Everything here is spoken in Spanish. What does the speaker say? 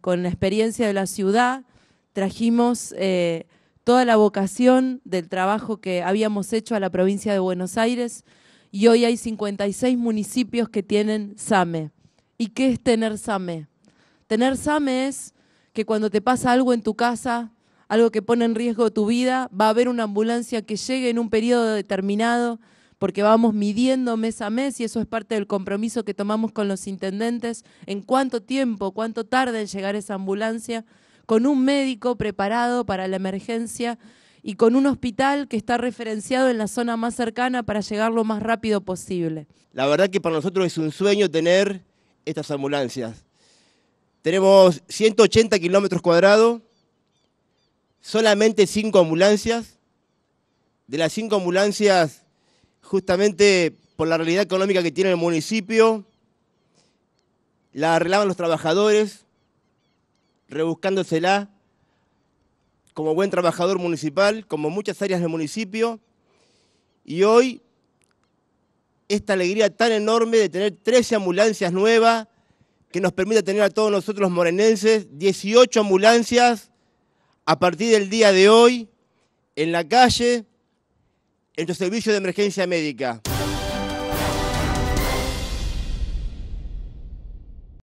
con la experiencia de la ciudad, trajimos eh, toda la vocación del trabajo que habíamos hecho a la provincia de Buenos Aires y hoy hay 56 municipios que tienen SAME. ¿Y qué es tener SAME? Tener SAME es que cuando te pasa algo en tu casa, algo que pone en riesgo tu vida, va a haber una ambulancia que llegue en un periodo determinado, porque vamos midiendo mes a mes y eso es parte del compromiso que tomamos con los intendentes, en cuánto tiempo, cuánto tarda en llegar esa ambulancia, con un médico preparado para la emergencia y con un hospital que está referenciado en la zona más cercana para llegar lo más rápido posible. La verdad que para nosotros es un sueño tener estas ambulancias. Tenemos 180 kilómetros cuadrados, solamente cinco ambulancias. De las cinco ambulancias, justamente por la realidad económica que tiene el municipio, la arreglaban los trabajadores, rebuscándosela como buen trabajador municipal, como muchas áreas del municipio, y hoy esta alegría tan enorme de tener 13 ambulancias nuevas que nos permite tener a todos nosotros los morenenses 18 ambulancias a partir del día de hoy en la calle, en tu servicio de emergencia médica.